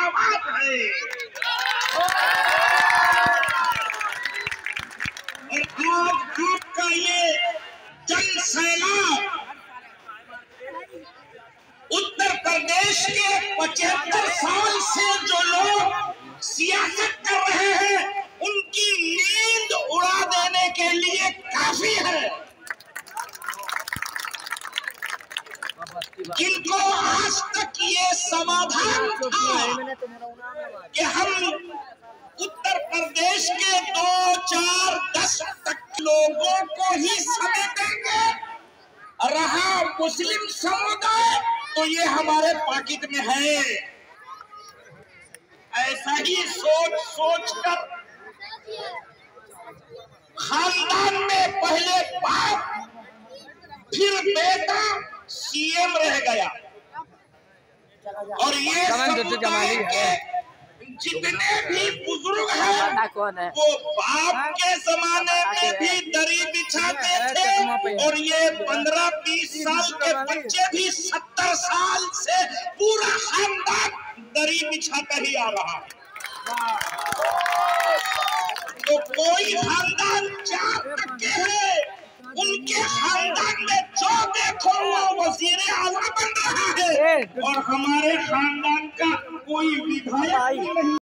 आवाज़ है और आज आपका ये जन सैलाब उत्तर प्रदेश के पचहत्तर साल से जो लोग सियासत कर रहे हैं, उनकी नींद उड़ा देने के लिए काफ़ी है। जिनको आज तक समाधान था कि हम उत्तर प्रदेश के दो, चार, दस तक लोगों को ही समय देंगे। रहा मुस्लिम समुदाय तो ये हमारे पाकिट में है। ऐसा ही सोच सोच कर खानदान में पहले बाप, फिर बेटा, सीएम रह गया। और ये समुदाय के जितने भी बुज़ुर्ग हैं वो बाप के जमाने में भी दरी बिछाते थे और ये पंद्रह बीस साल के बच्चे भी सत्तर साल से पूरा खानदान दरी बिछाता ही आ रहा है। तो कोई खानदान चार तक के है उनके खानदान में जो देखो वो वज़ीर है और हमारे खानदान का कोई विधायक नहीं